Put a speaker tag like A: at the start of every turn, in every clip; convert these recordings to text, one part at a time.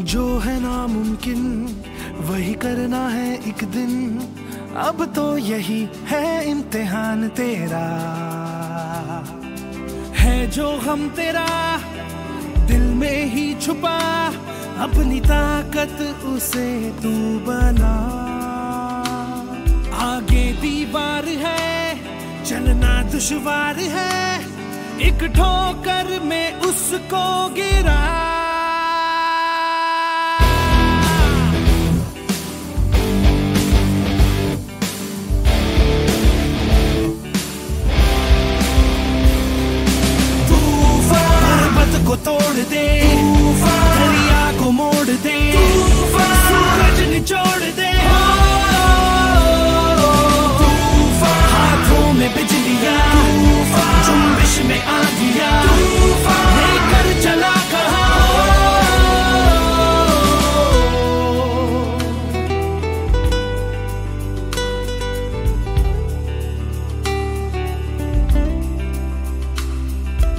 A: जो है नामुमकिन, वही करना है एक दिन। अब तो यही है इम्तिहान तेरा। है जो हम तेरा, दिल में ही छुपा, अपनी ताकत उसे तू बना। आगे दीवार है, चलना दुश्वार है, एक ठोकर में उसको गिरा। को तोड़ दे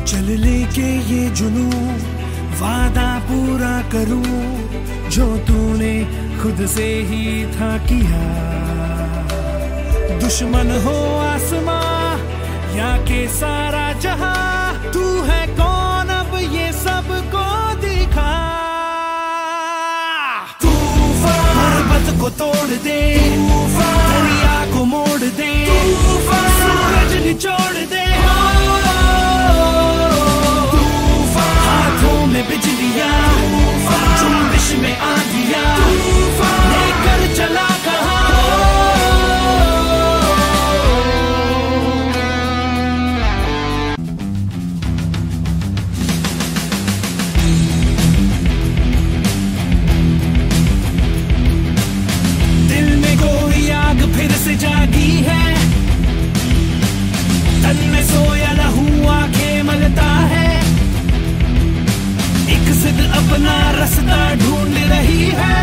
A: चल लेके ये जुनू वादा पूरा करूँ, जो तूने खुद से ही था किया। दुश्मन हो आसमां, या के सारा जहाँ, तू है कौन अब ये सबको दिखा पर्वत को तोड़ दे। दरिया सोया लहू आँखें मलता है। एक सिद्ध अपना रास्ता ढूंढ रही है।